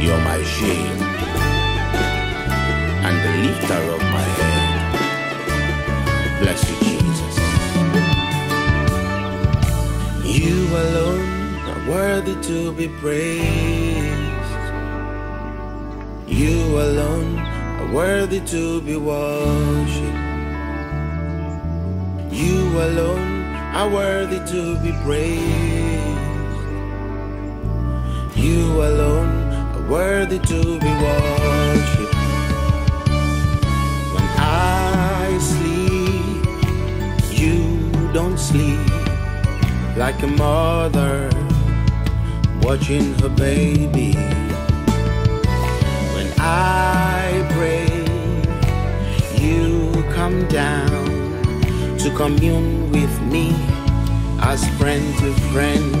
You're my shade and the lifter of my head. Bless you, Jesus. You alone are worthy to be praised. You alone are worthy to be worshipped. You alone are worthy to be praised. You alone are worthy to be worshipped. When I sleep, you don't sleep like a mother watching her baby. When I commune with me as friend to friend.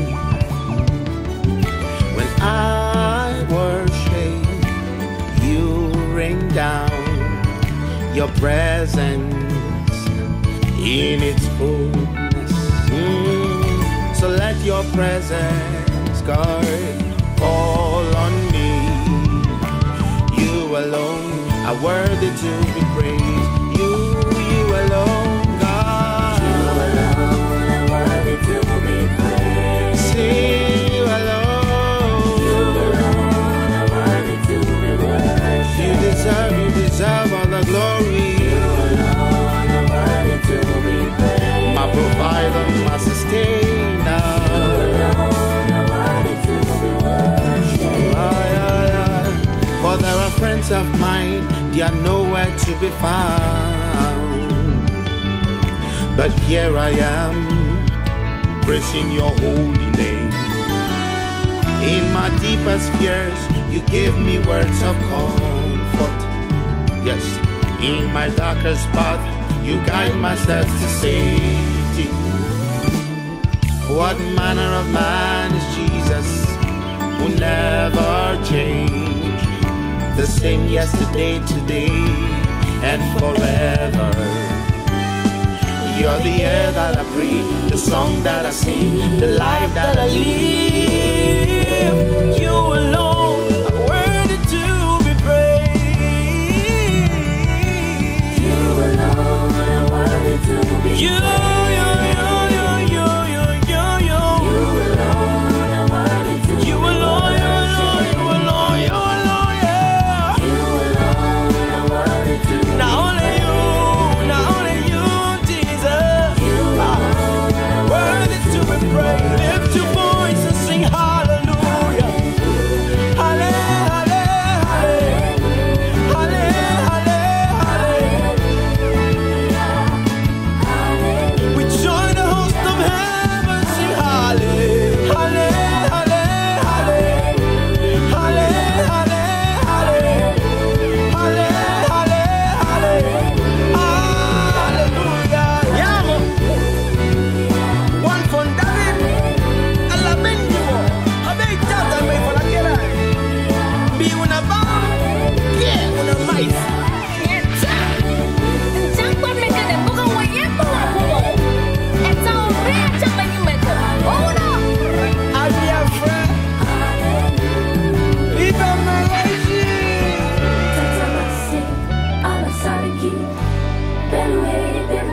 When I worship, you rain down your presence in its fullness. Mm. So let your presence, God, fall on me. You alone are worthy to be of mine, they are nowhere to be found. But here I am, praising your holy name. In my deepest fears, you give me words of comfort. Yes, in my darkest path, you guide my steps to safety. What manner of man is Jesus who never changed? The same yesterday, today, and forever. You're the air that I breathe, the song that I sing, the life that I live. you. Better way, better